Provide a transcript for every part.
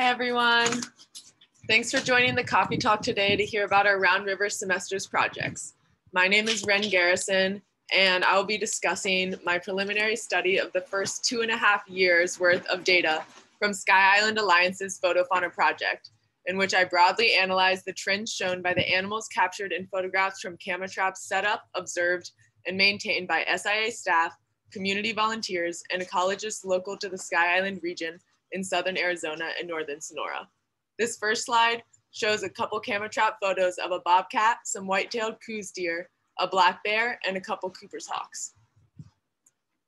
Hi, everyone. Thanks for joining the Coffee Talk today to hear about our Round River Semesters projects. My name is Wren Garrison, and I will be discussing my preliminary study of the first two and a half years worth of data from Sky Island Alliance's FotoFauna project, in which I broadly analyzed the trends shown by the animals captured in photographs from camera traps set up, observed, and maintained by SIA staff, community volunteers, and ecologists local to the Sky Island region in southern Arizona and northern Sonora. This first slide shows a couple camera trap photos of a bobcat, some white-tailed Coues deer, a black bear, and a couple Cooper's hawks.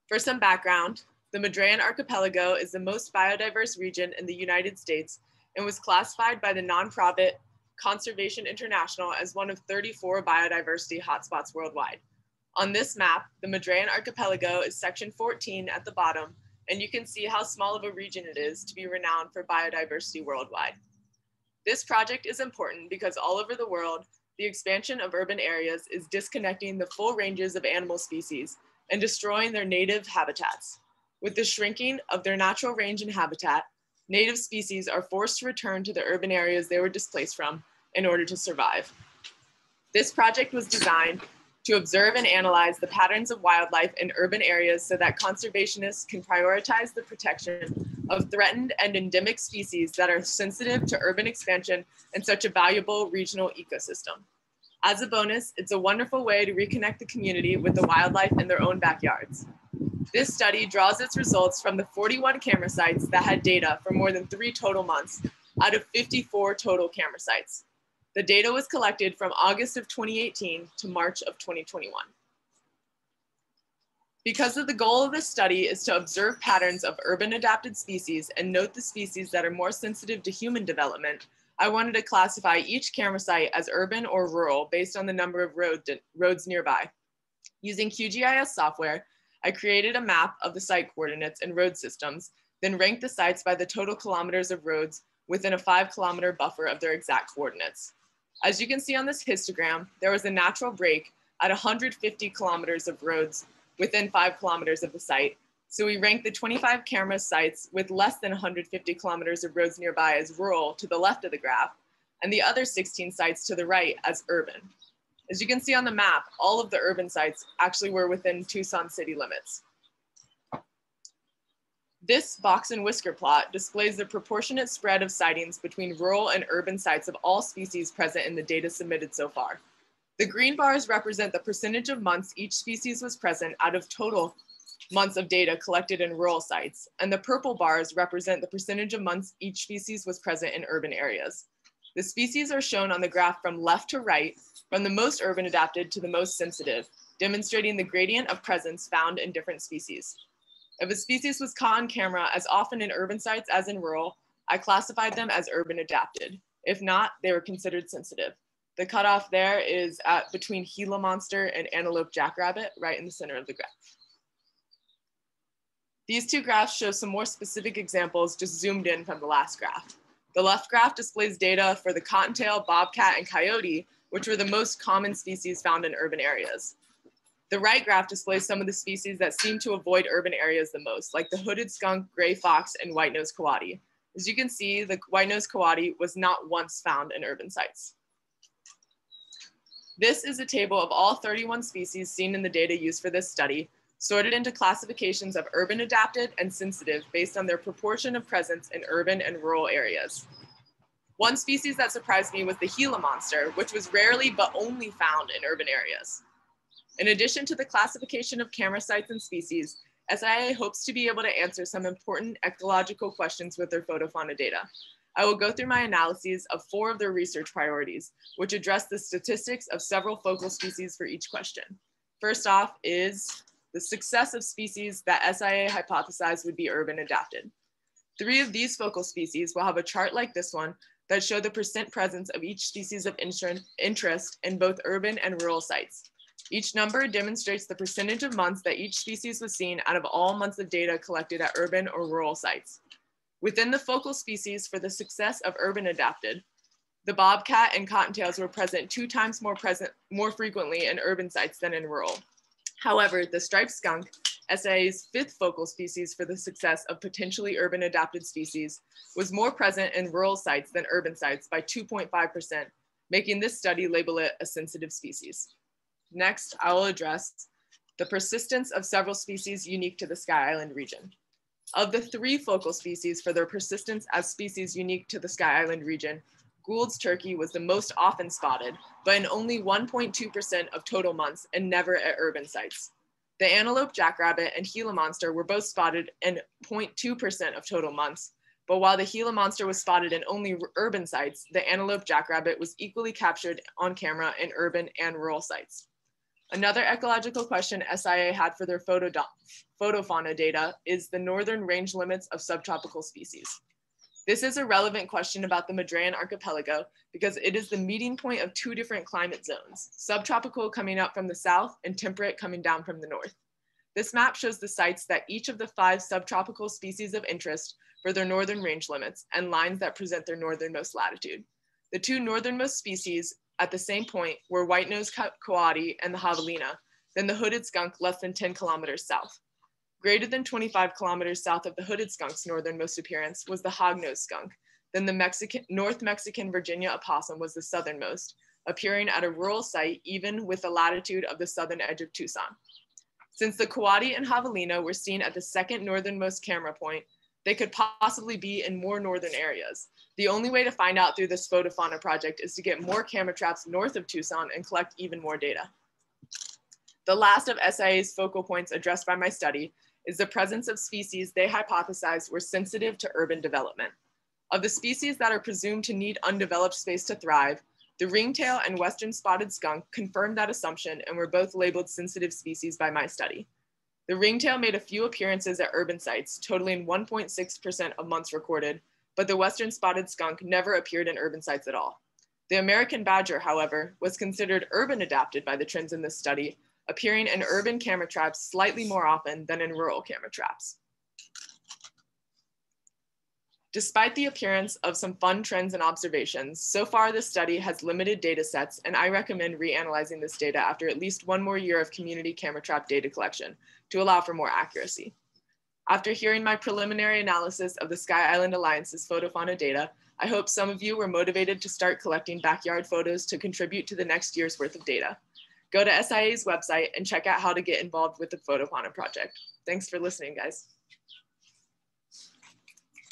For some background, the Madrean Archipelago is the most biodiverse region in the United States and was classified by the nonprofit Conservation International as one of 34 biodiversity hotspots worldwide. On this map, the Madrean Archipelago is section 14 at the bottom and you can see how small of a region it is to be renowned for biodiversity worldwide. This project is important because all over the world, the expansion of urban areas is disconnecting the full ranges of animal species and destroying their native habitats. With the shrinking of their natural range and habitat, native species are forced to return to the urban areas they were displaced from in order to survive. This project was designed to observe and analyze the patterns of wildlife in urban areas so that conservationists can prioritize the protection of threatened and endemic species that are sensitive to urban expansion and such a valuable regional ecosystem. As a bonus, it's a wonderful way to reconnect the community with the wildlife in their own backyards. This study draws its results from the 41 camera sites that had data for more than three total months out of 54 total camera sites. The data was collected from August of 2018 to March of 2021. Because of the goal of this study is to observe patterns of urban adapted species and note the species that are more sensitive to human development, I wanted to classify each camera site as urban or rural based on the number of road, roads nearby. Using QGIS software, I created a map of the site coordinates and road systems, then ranked the sites by the total kilometers of roads within a five kilometer buffer of their exact coordinates. As you can see on this histogram, there was a natural break at 150 kilometers of roads within five kilometers of the site. So we ranked the 25 camera sites with less than 150 kilometers of roads nearby as rural to the left of the graph, and the other 16 sites to the right as urban. As you can see on the map, all of the urban sites actually were within Tucson city limits. This box and whisker plot displays the proportionate spread of sightings between rural and urban sites of all species present in the data submitted so far. The green bars represent the percentage of months each species was present out of total months of data collected in rural sites, and the purple bars represent the percentage of months each species was present in urban areas. The species are shown on the graph from left to right, from the most urban adapted to the most sensitive, demonstrating the gradient of presence found in different species. If a species was caught on camera as often in urban sites as in rural, I classified them as urban adapted. If not, they were considered sensitive. The cutoff there is at between Gila monster and antelope jackrabbit, right in the center of the graph. These two graphs show some more specific examples just zoomed in from the last graph. The left graph displays data for the cottontail, bobcat, and coyote, which were the most common species found in urban areas. The right graph displays some of the species that seem to avoid urban areas the most, like the hooded skunk, gray fox, and white-nosed coati. As you can see, the white-nosed coati was not once found in urban sites. This is a table of all 31 species seen in the data used for this study, sorted into classifications of urban adapted and sensitive based on their proportion of presence in urban and rural areas. One species that surprised me was the Gila monster, which was rarely but only found in urban areas. In addition to the classification of camera sites and species, SIA hopes to be able to answer some important ecological questions with their FotoFauna data. I will go through my analyses of four of their research priorities, which address the statistics of several focal species for each question. First off is the success of species that SIA hypothesized would be urban adapted. Three of these focal species will have a chart like this one that show the percent presence of each species of interest in both urban and rural sites. Each number demonstrates the percentage of months that each species was seen out of all months of data collected at urban or rural sites. Within the focal species for the success of urban adapted, the bobcat and cottontails were present two times more present more frequently in urban sites than in rural. However, the striped skunk SIA's fifth focal species for the success of potentially urban adapted species, was more present in rural sites than urban sites by 2.5%, making this study label it a sensitive species. Next, I will address the persistence of several species unique to the Sky Island region. Of the three focal species for their persistence as species unique to the Sky Island region, Gould's turkey was the most often spotted, but in only 1.2% of total months and never at urban sites. The antelope jackrabbit and Gila monster were both spotted in 0.2% of total months, but while the Gila monster was spotted in only urban sites, the antelope jackrabbit was equally captured on camera in urban and rural sites. Another ecological question SIA had for their FotoFauna data is the northern range limits of subtropical species. This is a relevant question about the Madrean archipelago because it is the meeting point of two different climate zones, subtropical coming up from the south and temperate coming down from the north. This map shows the sites that each of the five subtropical species of interest for their northern range limits and lines that present their northernmost latitude. The two northernmost species at the same point were white-nosed coati and the javelina, then the hooded skunk less than 10 kilometers south. Greater than 25 kilometers south of the hooded skunk's northernmost appearance was the hog-nosed skunk, then the Mexican, North Mexican Virginia opossum was the southernmost, appearing at a rural site even with the latitude of the southern edge of Tucson. Since the coati and javelina were seen at the second northernmost camera point, they could possibly be in more northern areas. The only way to find out through this FotoFauna project is to get more camera traps north of Tucson and collect even more data. The last of SIA's focal points addressed by my study is the presence of species they hypothesized were sensitive to urban development. Of the species that are presumed to need undeveloped space to thrive, the ringtail and western spotted skunk confirmed that assumption and were both labeled sensitive species by my study. The ringtail made a few appearances at urban sites, totaling 1.6% of months recorded, but the western spotted skunk never appeared in urban sites at all. The American badger, however, was considered urban adapted by the trends in this study, appearing in urban camera traps slightly more often than in rural camera traps. Despite the appearance of some fun trends and observations, so far this study has limited data sets and I recommend reanalyzing this data after at least one more year of community camera trap data collection to allow for more accuracy. After hearing my preliminary analysis of the Sky Island Alliance's FotoFauna data, I hope some of you were motivated to start collecting backyard photos to contribute to the next year's worth of data. Go to SIA's website and check out how to get involved with the FotoFauna project. Thanks for listening, guys.